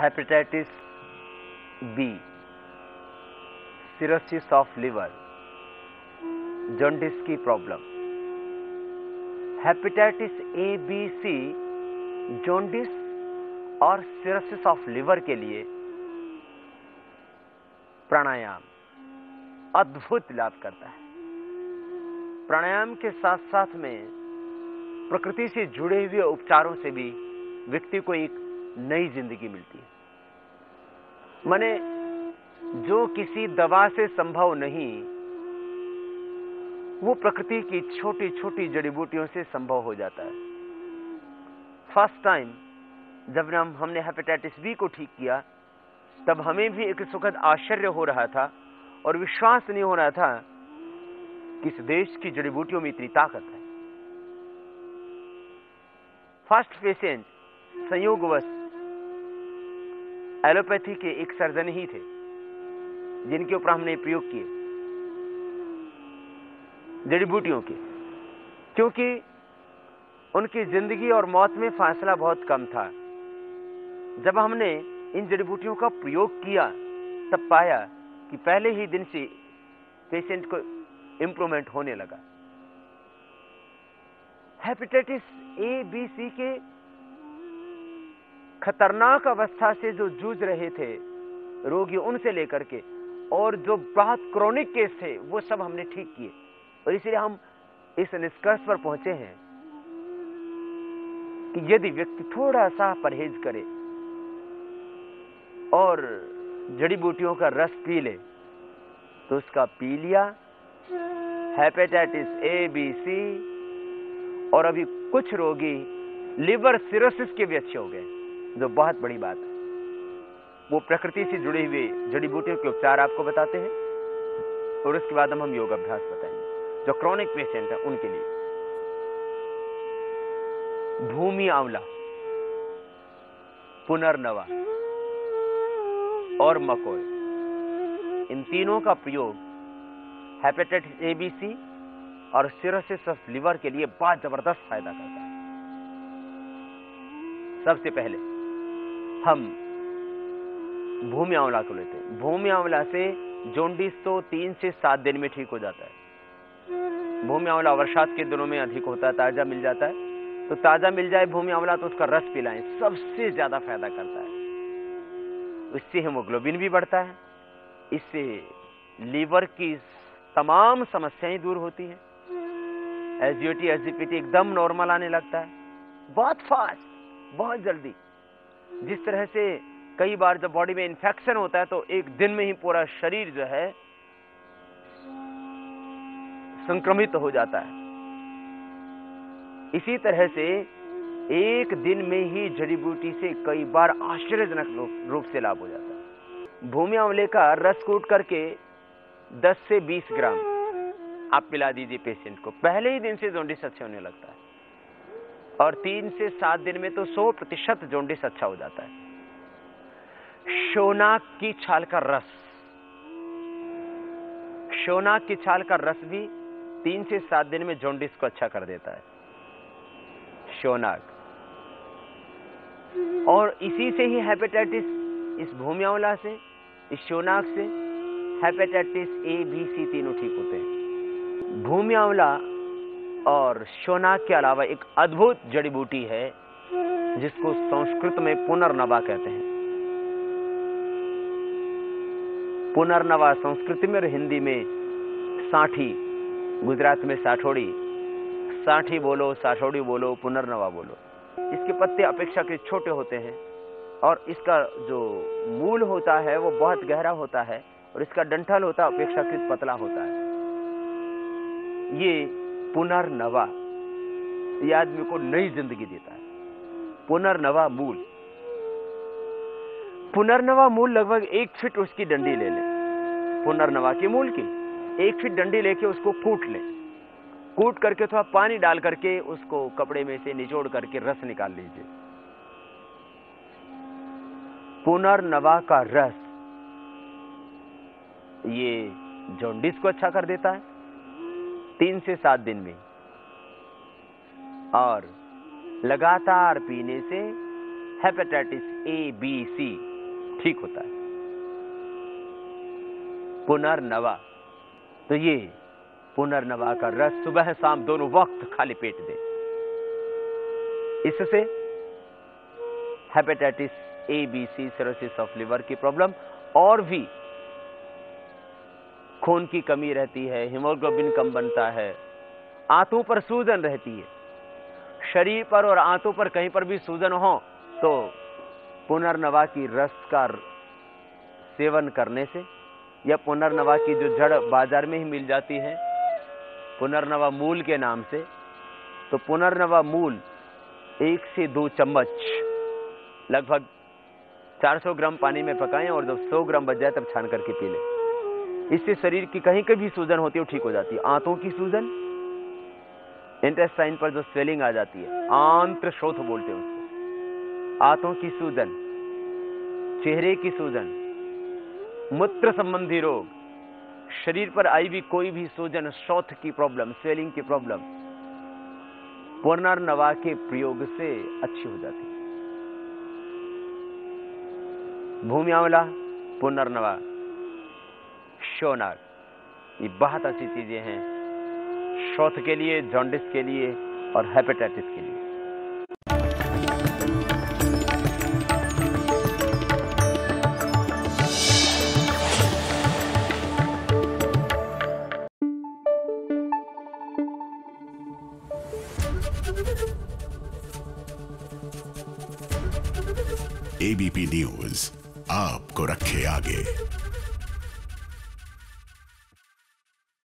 Hepatitis B cirrhosis of liver jaundice की problem hepatitis A B C jaundice और cirrhosis of liver के लिए प्राणायाम अद्भुत लाभ करता है। प्राणायाम के साथ साथ में प्रकृति से जुड़े हुए उपचारों से भी व्यक्ति को एक नई ज़िंदगी मिलती है। माने, जो किसी दवा से संभव नहीं, वो प्रकृति की छोटी छोटी जड़ी बूटियों से संभव हो जाता है। फ़र्स्ट टाइम जब हम, हमने हेपेटाइटिस बी को ठीक किया, तब हमें भी एक सुखद आश्चर्य हो रहा था और विश्वास नहीं हो रहा था कि इस देश की जड़ी बूटियों में इतनी ताकत है। फ़र्स्ट पेशेंट संयोगवश एलोपैथी के एक सर्जन ही थे, जिनके ऊपर हमने प्रयोग किए। जड़ी बूटियों के। क्योंकि उनकी ज़िंदगी और मौत में फासला बहुत कम था। जब हमने इन जड़ी बूटियों का प्रयोग किया, तब पाया कि पहले ही दिन से पेशेंट को इंप्रूवमेंट होने लगा। हेपेटाइटिस ए बी सी के खतरनाक अवस्था से जो जूझ रहे थे, रोगी उनसे लेकर के, और जो बहुत क्रोनिक केस थे, वो सब हमने ठीक किए। और इसलिए हम इस निष्कर्ष पर पहुँचे हैं कि यदि व्यक्ति थोड़ा सा परहेज करे और जड़ी बूटियों का रस पी ले तो उसका पी लिया हेपेटाइटिस ए बी सी और अभी कुछ रोगी लिवर सिरोसिस के भी अच्छे हो गए। जो बहुत बड़ी बात है। वो प्रकृति से जुड़े हुए जड़ी बूटियों के उपचार आपको बताते हैं, और उसके बाद हम हम योग अभ्यास बताएँगे, जो क्रॉनिक पेशेंट है, उनके लिए। भूमि आंवला, पुनर्नवा, और मकोय इन तीनों का प्रयोग हेपेटाइटिस ए बी सी और सिरोसिस ऑफ़ लिवर के लिए बहुत ज़बरदस्त फ़ायदा करता है। सबसे पहले हम भूमि आंवला को लेते हैं। भूमि आंवला से जोंडिस तो तीन से सात दिन में ठीक हो जाता है। भूमि आंवला वर्षात के दिनों में अधिक होता है, ताज़ा मिल जाता है। तो ताज़ा मिल जाए भूमि आंवला तो उसका रस पिलाएँ, सबसे ज़्यादा फ़ायदा करता है। इससे हेमोग्लोबिन भी बढ़ता है। इससे लीवर की तमाम समस्याएँ दूर होती हैं। एसजीओटी एसजीपीटी एकदम नॉर्मल आने लगता है। बहुत फास्ट, बहुत जल्दी। जिस तरह से कई बार जब बॉडी में इंफेक्शन होता है तो एक दिन में ही पूरा शरीर जो है संक्रमित हो जाता है। इसी तरह से एक दिन में ही जड़ी बूटी से कई बार आश्चर्यजनक रूप से लाभ हो जाता है। भूमि आंवले का रस कूट करके 10 से 20 ग्राम आप पिला दीजिए पेशेंट को। पहले ही दिन से जोंडिस अच्छे होने लगता है। और तीन से सात दिन में तो सौ प्रतिशत जोंडिस अच्छा हो जाता है। शोनाक की छाल का रस। शोनाक की छाल का रस भी तीन से सात दिन में जोंडिस को अच्छा कर देता है। शोनाक। और इसी से ही हेपेटाइटिस इस भूमि आंवला से, इस शोनाक से हेपेटाइटिस ए बी सी तीनों ठीक होते हैं। भूमि आंवला और शोनाक के अलावा एक अद्भुत जड़ी बूटी है, जिसको संस्कृत में पुनर्नवा कहते हैं। पुनर्नवा संस्कृति में और हिंदी में साठी, गुजरात में साठोड़ी, साठी बोलो, साठोड़ी बोलो, पुनर्नवा बोलो। इसके पत्ते अपेक्षाकृत छोटे होते हैं और इसका जो मूल होता है, वो बहुत गहरा होता है और इसका डंठल होता है, अपेक्षाकृत पतला होता है। ये पुनर्नवा। ये आदमी को नई ज़िंदगी देता है। पुनर्नवा मूल। पुनर्नवा मूल लगभग एक फीट उसकी डंडी ले लें। पुनर्नवा के मूल की। एक फीट डंडी लेके उसको कूट ले। कूट करके थोड़ा पानी डाल करके उसको कपड़े में से निचोड़ करके रस निकाल लीजिए। पुनर्नवा का रस। ये जॉन्डिस को अच्छा कर देता है। तीन से सात दिन में। और लगातार पीने से हेपेटाइटिस ए बी सी ठीक होता है। पुनर्नवा। तो ये पुनर्नवा का रस सुबह शाम दोनों वक्त खाली पेट दे। इससे hepatitis A B C cirrhosis of liver की प्रॉब्लम और भी खून की कमी रहती है, हीमोग्लोबिन कम बनता है, आंतों पर सूजन रहती है। शरीर पर और आंतों पर कहीं पर भी सूजन हो तो पुनर्नवा की रस का सेवन करने से या पुनर्नवा की जो जड़ बाज़ार में ही मिल जाती है, पुनर्नवा मूल के नाम से तो पुनर्नवा मूल एक से दो चम्मच, लगभग 400 ग्राम पानी में पकाएँ और जब 100 ग्राम बच जाए तब छान करके पी लें। इससे शरीर की कहीं कहीं भी सूजन होती है ठीक हो जाती है। आंतों की सूजन इंटेस्टाइन पर जो स्वेलिंग आ जाती है, आंत्र शोथ बोलते हैं उसको। आंतों की सूजन, चेहरे की सूजन, मूत्र संबंधी रोग, शरीर पर आई भी कोई भी सूजन, शौथ की प्रॉब्लम स्वेलिंग की प्रॉब्लम पुनर्नवा के प्रयोग से अच्छी हो जाती है। भूमि आंवला, पुनर्नवा। शोनाग ये बहुत अच्छी चीज़ें हैं। शोथ के लिए, जॉन्डिस के लिए और हेपेटाइटिस के लिए। एबीपी न्यूज़ आपको रखे आगे।